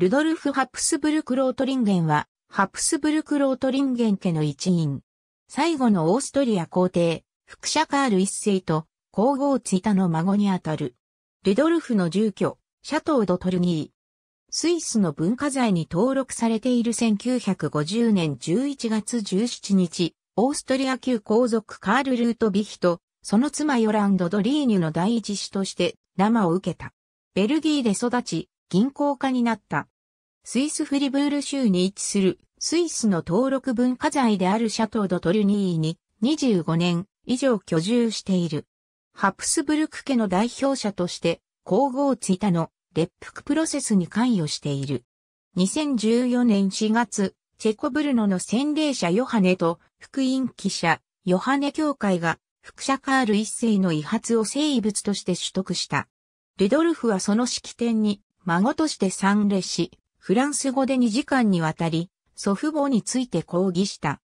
ルドルフ・ハプスブルク・ロートリンゲンは、ハプスブルク・ロートリンゲン家の一員。最後のオーストリア皇帝、福者カール一世と、皇后ツィタの孫にあたる。ルドルフの住居、シャトー・ド・トルニー。スイスの文化財に登録されている1950年11月17日、オーストリア旧皇族カール・ルートヴィヒと、その妻ヨランド・ドリーニュの第一子として、生を受けた。ベルギーで育ち、銀行家になった。スイスフリブール州に位置するスイスの登録文化財であるシャトードトルニーに25年以上居住している。ハプスブルク家の代表者として皇后ツイタの列服プロセスに関与している。2014年4月、チェコブルノの洗礼者ヨハネと福音記者ヨハネ教会が副社カール一世の遺髪を生物として取得した。ルドルフはその式典に孫として参列し、フランス語で2時間にわたり、祖父母について講義した。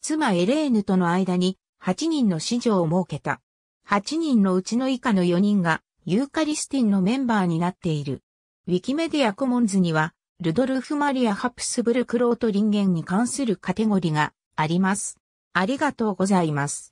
妻エレーヌとの間に8人の子女を設けた。8人のうちの以下の4人がユーカリスティンのメンバーになっている。ウィキメディアコモンズには、ルドルフ・マリア・ハプスブルクロート・リンゲンに関するカテゴリがあります。ありがとうございます。